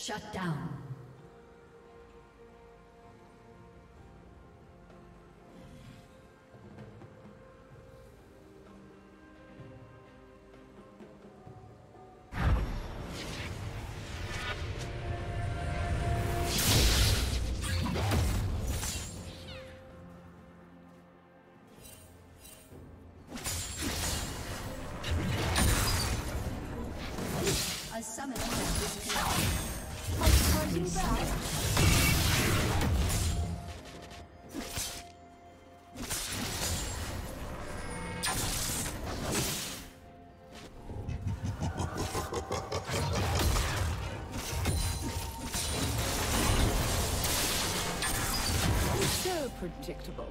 Shut down. A summoner has disconnected. So predictable.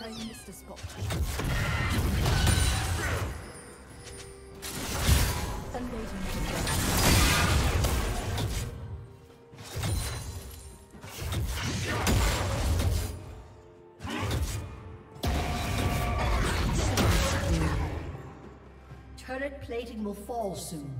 Like I missed a spot. Turret plating will fall soon.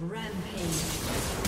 Rampage.